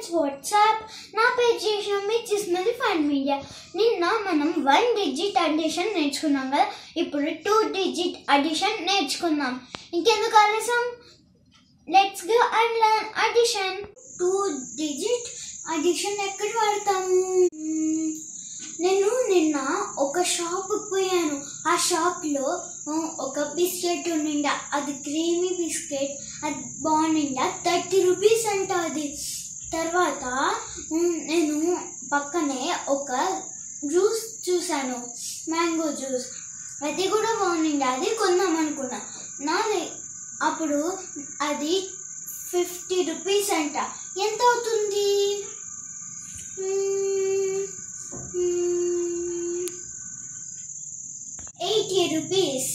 Friends WhatsApp నా పేరు చేసిన మీరు చూసినది ఫన్ మీడియా నిన్న మనం వన్ డిజిట్ అడిషన్ నేర్చుకున్నాం కదా. ఇప్పుడు టూ డిజిట్ అడిషన్ నేర్చుకుందాం. ఇంకెందుకు ఆలస్యం? Let's go and learn addition two digit addition ఎక్కడ వాడతాము నేను నిన్న ఒక షాప్ పోయాను. ఆ షాప్లో ఒక బిస్కెట్ ఉండిండా అది క్రీమీ బిస్కెట్ అది బాగుండిండా థర్టీ రూపీస్ అంట అది తర్వాత ఉమ్, నేను పక్కనే ఒక జ్యూస్ చూశాను మ్యాంగో జ్యూస్ అది కూడా బాగుండింది అది కొందాం అనుకున్నా. నా అప్పుడు అది ఫిఫ్టీ రూపీస్ అంట. ఎంత అవుతుంది? Eighty rupees.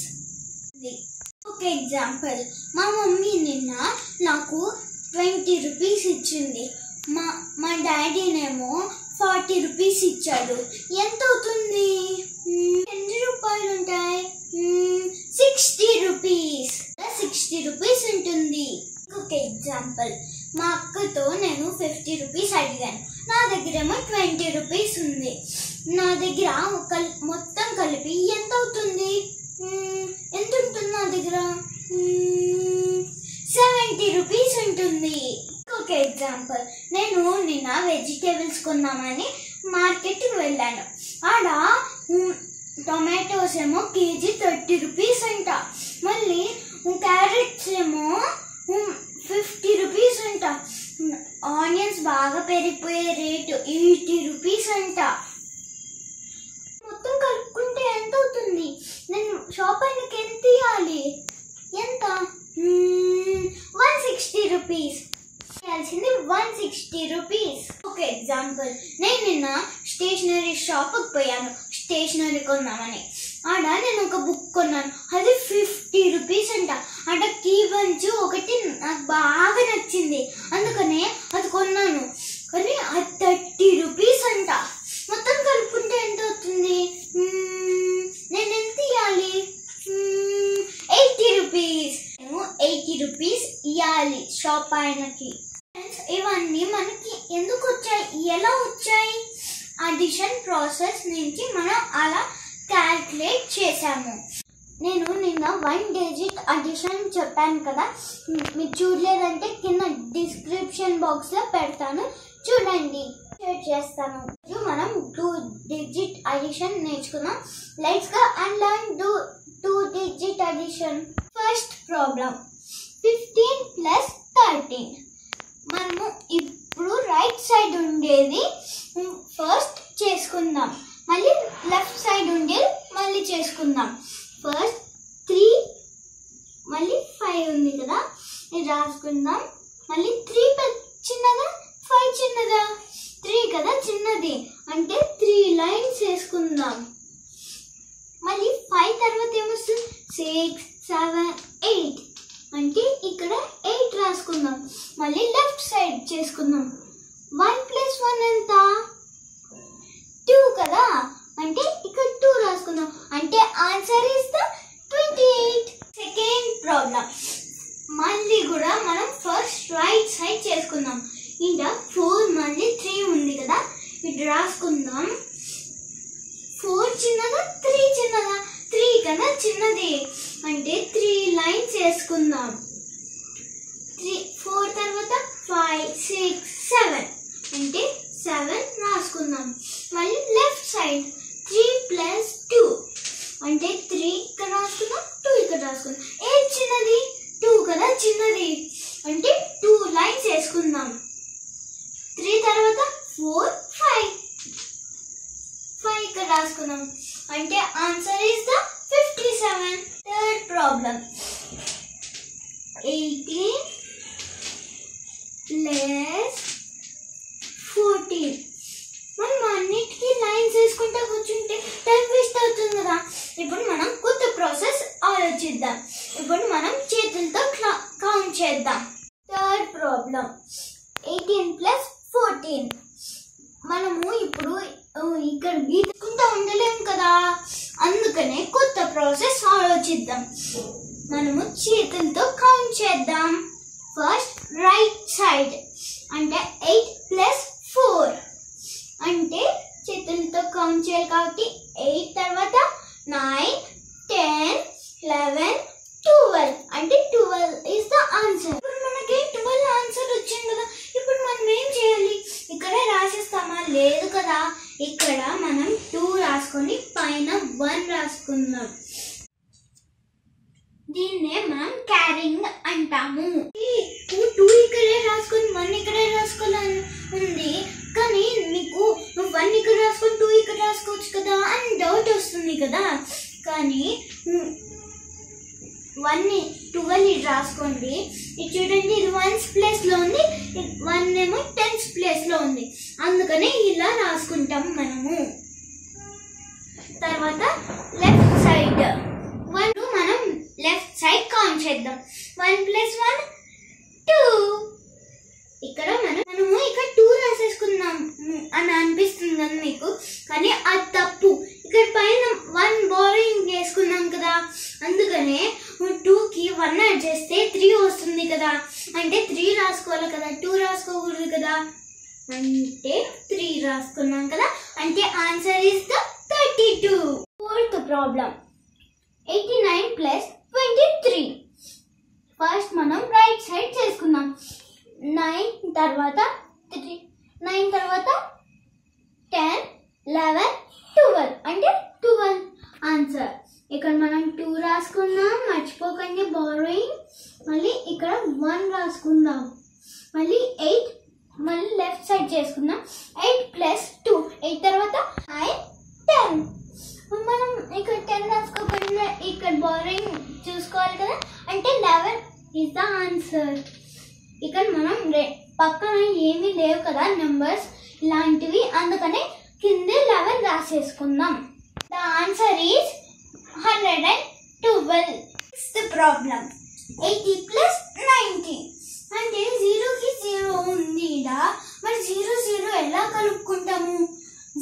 ఒక ఎగ్జాంపుల్. మా మమ్మీ నిన్న నాకు ట్వంటీ రూపీస్ ఇచ్చింది. మా మా డాడీనేమో ఫార్టీ రూపీస్ ఇచ్చాడు. ఎంత అవుతుంది? ఎన్ని రూపాయలు ఉంటాయి సిక్స్టీ రూపీస్. సిక్స్టీ రూపీస్ ఉంటుంది. ఒక ఎగ్జాంపుల్. మా అక్కతో నేను ఫిఫ్టీ రూపీస్ అడిగాను. నా దగ్గర ఏమో ట్వంటీ రూపీస్ ఉంది. నా దగ్గర ఒక మొత్తం కలిపి ఎంత అవుతుంది? ఎంత ఉంటుంది నా దగ్గర? సెవెంటీ రూపీస్ ఉంటుంది. ఒక ఎగ్జాంపుల్. నేను నిన్న వెజిటేబుల్స్ కొందామని మార్కెట్కి వెళ్ళాను. ఆడ టొమాటోస్ ఏమో కేజీ థర్టీ రూపీస్ అంట మళ్ళీ క్యారెట్స్ ఏమో ఫిఫ్టీ రూపీస్ అంట ఆనియన్స్ బాగా పెరిగిపోయే రేటు ఎయిటీ రూపీస్ అంట. మొత్తం కలుపుకుంటే ఎంత అవుతుంది? నేను షాప్ ఆయనకి ఎంత ఇవ్వాలి ఎంత? One sixty rupees. ఇవ్వాల్సింది వన్ సిక్స్టీ రూపీస్. ఒక ఎగ్జాంపుల్ నేను నిన్న స్టేషనరీ షాప్కి పోయాను. స్టేషనరీ కొందామని. ఆడ నేను ఒక బుక్ కొన్నాను. అది ఫిఫ్టీ రూపీస్ అంట. ఆడ కీ బంచ్ ఒకటి నాకు బాగా నచ్చింది. అందుకనే అది కొన్నాను. కానీ అది థర్టీ రూపీస్ అంట. మొత్తం కలుపుకుంటే ఎంత అవుతుంది? నేను ఎంత ఇవ్వాలి ఎయిటీ రూపీస్. నేను ఎయిటీ రూపీస్ ఇవ్వాలి షాప్ ఆయనకి. ఇవన్నీ మనకి ఎందుకు వచ్చాయి? ఎలా వచ్చాయి? అడిషన్ ప్రాసెస్ నుంచి మనం అలా క్యాల్కులేట్ చేశాము. నేను నిన్న వన్ డిజిట్ అడిషన్ చెప్పాను కదా? మీరు చూడలేదంటే కింద డిస్క్రిప్షన్ బాక్స్లో పెడతాను. చూడండి. షేర్ చేస్తాను. ఇప్పుడు మనం టూ డిజిట్ అడిషన్ నేర్చుకున్నాం let's go and learn do two digit addition first problem fifteen plus thirteen మనము ఇప్పుడు రైట్ సైడ్ ఉండేది. ఫస్ట్ చేసుకుందాం. మళ్ళీ లెఫ్ట్ సైడ్ ఉండేది. మళ్ళీ చేసుకుందాం. ఫస్ట్ త్రీ మళ్ళీ ఫైవ్ ఉంది కదా. ఇది రాసుకుందాం. మళ్ళీ త్రీ చిన్నగా ఫైవ్ చిన్నదా? త్రీ కదా చిన్నది. అంటే త్రీ లైన్స్ వేసుకుందాం. మళ్ళీ ఫైవ్ తర్వాత ఏమొస్తుంది? Six seven eight. అంటే ఇక్కడ ఎయిట్ రాసుకుందాం. మళ్ళీ లెఫ్ట్ సైడ్ చేసుకుందాం. వన్ ప్లస్ వన్ ఎంత? టూ కదా? అంటే ఇక్కడ టూ రాసుకుందాం. అంటే answer is the twenty eight. Second problem. మళ్ళీ కూడా మనం ఫస్ట్ రైట్ సైడ్ చేసుకుందాం. ఇంకా ఫోర్ మళ్ళీ త్రీ ఉంది కదా ఇటు రాసుకుందాం ఫోర్ చిన్నదా త్రీ చిన్నదా త్రీ కదా చిన్నది అంటే త్రీ లైన్స్ వేసుకుందాం త్రీ ఫోర్ తర్వాత ఫైవ్ సిక్స్ సెవెన్ అంటే సెవెన్ రాసుకుందాం మళ్ళీ left side three plus two అంటే త్రీ ఇక్కడ రాసుకుందాం టూ ఇక్కడ రాసుకుందాం ఏ చిన్నది టూ కదా చిన్నది అంటే టూ లైన్స్ వేసుకుందాం త్రీ తర్వాత ఫోర్ ఫైవ్ ఫైవ్ ఇక్కడ రాసుకున్నాం అంటే answer is the fifty seven third problem eighteen plus fourteen మనం అన్నిటికీ లైన్స్ వేసుకుంటా కూర్చుంటే టైం వేస్ట్ అవుతుంది కదా. ఇప్పుడు మనం కొత్త ప్రాసెస్ ఆలోచిద్దాం. ఇప్పుడు మనం చేతులతో కౌంట్ చేద్దాం. Third problem eighteen plus fourteen మనము ఇప్పుడు ఇక్కడ గీసుకుంటా ఉండలేం కదా. అందుకనే కొత్త ప్రాసెస్ ఆలోచిద్దాం. మనము చేతులతో కౌంట్ చేద్దాం. ఫస్ట్ రైట్ సైడ్ అంటే ఎయిట్ ప్లస్ ఫోర్ అంటే చేతులతో కౌంట్ చేయాలి కాబట్టి ఎయిట్ తర్వాత నైన్ టెన్ లెవెన్ ట్వెల్వ్ అంటే ట్వెల్వ్ ఈస్ ద ఆన్సర్ ఇప్పుడు మనకి ట్వెల్వ్ ఆన్సర్ వచ్చింది కదా. ఇప్పుడు మనం ఏం చేయాలి? ఇక్కడే రాసేస్తామా? లేదు కదా. ఇక్కడ మనం టూ రాసుకొని పైన వన్ రాసుకుందాం. దీన్నే మనం క్యారింగ్ అంటాము. నువ్వు టూ ఇక్కడే రాసుకొని వన్ ఇక్కడే రాసుకోవాలని ఉంది. కానీ నీకు నువ్వు వన్ ఇక్కడ రాసుకొని టూ ఇక్కడ రాసుకోవచ్చు కదా అని డౌట్ వస్తుంది కదా. కానీ వన్ ట్వెల్వ్ ఇది రాసుకోండి. ఇది చూడండి ఇది వన్స్ ప్లేస్లో ఉంది వన్ ఏమో టెన్స్ ప్లేస్లో ఉంది. అందుకనే ఇలా రాసుకుంటాం మనము. తర్వాత లెఫ్ట్ సైడ్ వన్ మనం లెఫ్ట్ సైడ్ కౌంట్ చేద్దాం. వన్ ప్లస్ వన్ టూ ఇక్కడ మనం మనము ఇక్కడ టూ రాసేసుకుందాం. అని అనిపిస్తుంది కదా మీకు? కానీ అది తప్పు. ఇక్కడ పైన వన్ బోరింగ్ వేసుకున్నాం కదా. అందుకనే టూకి వన్ యాడ్ చేస్తే త్రీ వస్తుంది కదా. అంటే త్రీ రాసుకోవాలి కదా. టూ రాసుకోకూడదు కదా. రాసుకున్నాం కదా? అంటే answer is the thirty two fourth problem eighty nine plus twenty three first మనం రైట్ సైడ్ చేసుకుందాం. నైన్ తర్వాత త్రీ నైన్ తర్వాత టెన్ లెవెన్ ట్వెల్వ్ అంటే ట్వెల్వ్ ఆన్సర్ ఇక్కడ మనం టూ రాసుకుందాం. మర్చిపోకండి బారోయింగ్ మళ్ళీ ఇక్కడ వన్ రాసుకుందాం. మళ్ళీ ఎయిట్ మళ్ళీ లెఫ్ట్ సైడ్ చేసుకుందాం. Eight plus two. ఎయిట్ తర్వాత నైన్ టెన్. మనం ఇక్కడ టెన్ రాసుకోకుండా ఇక్కడ బోరింగ్ చూసుకోవాలి కదా? అంటే లెవెన్ ఈజ్ ద ఆన్సర్ ఇక్కడ మనం పక్కన ఏమీ లేవు కదా? నెంబర్స్ ఇలాంటివి. అందుకనే కింద eleven రాసేసుకుందాం. The answer is hundred and twelve the problem eighty plus ninety అంటే జీరోకి జీరో ఉంది ఈడ మరి జీరో జీరో ఎలా కలుపుకుంటాము?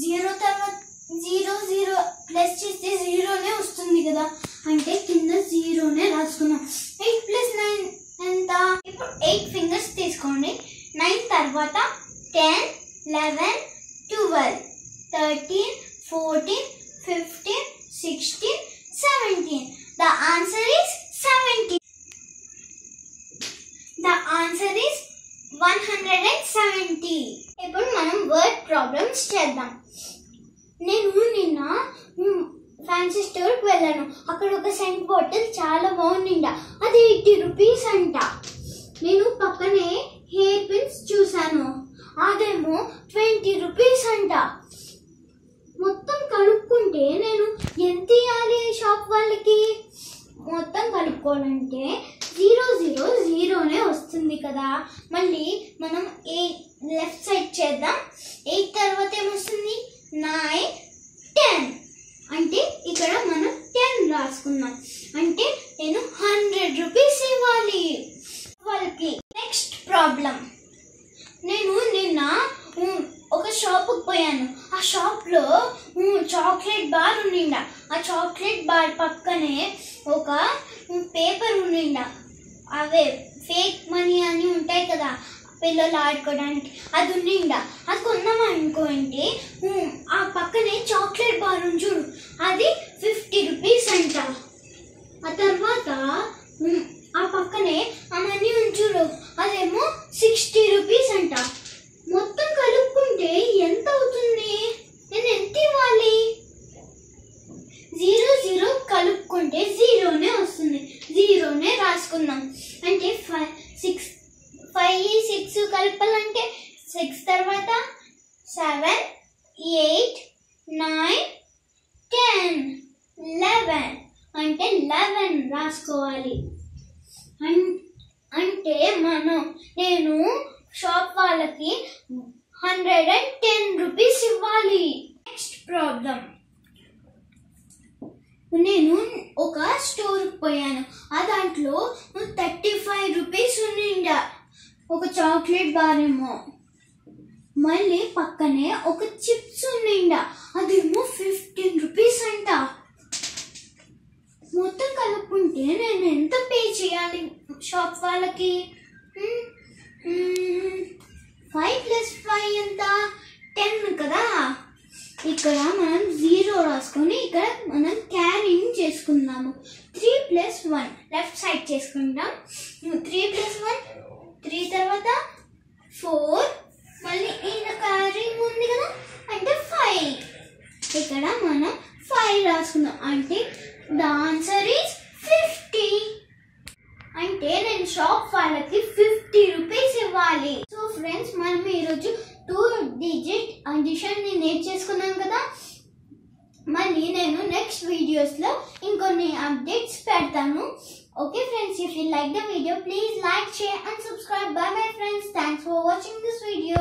జీరో తర్వాత జీరో జీరో ప్లస్ చేస్తే జీరోనే వస్తుంది కదా. అంటే కింద జీరోనే రాసుకున్నాం. ఎయిట్ ప్లస్ నైన్ ఎంత? ఇప్పుడు ఎయిట్ ఫింగర్స్ తీసుకోండి. నైన్ తర్వాత ten eleven twelve thirteen fourteen fifteen sixteen seventeen the answer is seventeen the answer is one hundred and seventy ఇప్పుడు మనం వర్డ్ ప్రాబ్లమ్స్ చేద్దాం. నేను నిన్న ఫ్యాన్సీ స్టోర్కి వెళ్ళాను. అక్కడ ఒక సెంట్ బాటిల్ చాలా బాగుండిండ అది ఎయిటీ రూపీస్ అంట. నేను పక్కనే హెయిర్ పిన్స్ చూశాను. అదేమో ట్వంటీ రూపీస్ అంట. మొత్తం కనుక్కుంటే నేను ఎంత ఇవ్వాలి షాప్ వాళ్ళకి? మొత్తం కనుక్కోనంటే జీరో జీరో జీరోనే వస్తుంది కదా. మళ్ళీ మనం ఎయిట్ లెఫ్ట్ సైడ్ చేద్దాం. ఎయిట్ తర్వాత ఏమొస్తుంది? నైన్ టెన్ అంటే ఇక్కడ మనం టెన్ రాసుకున్నాం. అంటే నేను హండ్రెడ్ రూపీస్ ఇవ్వాలి. వాళ్ళకి నెక్స్ట్ ప్రాబ్లం నేను నిన్న ఒక షాప్కి పోయాను. ఆ షాప్లో చాక్లెట్ బార్ ఉండిండ. ఆ చాక్లెట్ బార్ పక్కనే ఒక పేపర్ ఉండిండా. అవే ఫేక్ మనీ అని ఉంటాయి కదా పిల్లలు ఆడుకోవడానికి. అది ఉండిండా అది కొందాం అనుకోండి ఆ పక్కనే చాక్లెట్ బార్ ఉంది చూడు. అది ఫిఫ్టీ రూపీస్ అంట ఆ తర్వాత ఉమ్, ఆ పక్కనే ఆ మనీ ఉంది చూడు అదేమో సిక్స్టీ రూపీస్ అంట మొత్తం కలుపుకుంటే ఎంత అవుతుంది నేను ఎంత ఇవ్వాలి జీరో జీరో కలుపుకుంటే జీరోనే వస్తుంది జీరోనే రాసుకుందాం అంటే ఫైవ్ సిక్స్ ఫైవ్ సిక్స్ కలపాలంటే సిక్స్ తర్వాత seven eight nine ten eleven అంటే లెవెన్ రాసుకోవాలి అన్- ఇచ్చాను నేను షాప్ వాళ్ళకి హండ్రెడ్ అండ్ టెన్ రూపీస్ ఇవ్వాలి. నెక్స్ట్ ప్రాబ్లం నేను ఒక స్టోర్కి పోయాను. ఆ దాంట్లో థర్టీ ఫైవ్ రూపీస్ ఉండిండ. ఒక చాక్లెట్ బార్ ఏమో. మళ్ళీ పక్కనే ఒక చిప్స్ ఉండిండ. అదేమో ఫిఫ్టీన్ రూపీస్ అంట. మొత్తం కలుపుకుంటే నేను ఎంత పే చేయాలి షాప్ వాళ్ళకి ఫైవ్ ప్లస్ ఎంత? టెన్ కదా? ఇక్కడ మనం జీరో రాసుకొని ఇక్కడ మనం క్యారీని చేసుకుందాము. Three plus one left side చేసుకుంటాం త్రీ ప్లస్ వన్ త్రీ తర్వాత ఫోర్ మళ్ళీ ఈయన క్యారింగ్ ఉంది కదా? అంటే ఫైవ్ ఇక్కడ మనం ఫైవ్ రాసుకుందాం. అంటే ద ఆన్సర్ ఈస్ ఫిఫ్టీ అంటే నేను షాప్ వాళ్ళకి ఫిఫ్టీ రూపీస్ ఇవ్వాలి సో ఫ్రెండ్స్ మనం ఈరోజు టూ డిజిట్ అడిషన్ నేర్చేసుకున్నాం కదా మళ్ళీ నేను నెక్స్ట్ వీడియోస్లో ఇంకొన్ని అప్డేట్స్ పెడతాను. Okay friends if you like the video please like share and subscribe bye my friends thanks for watching this video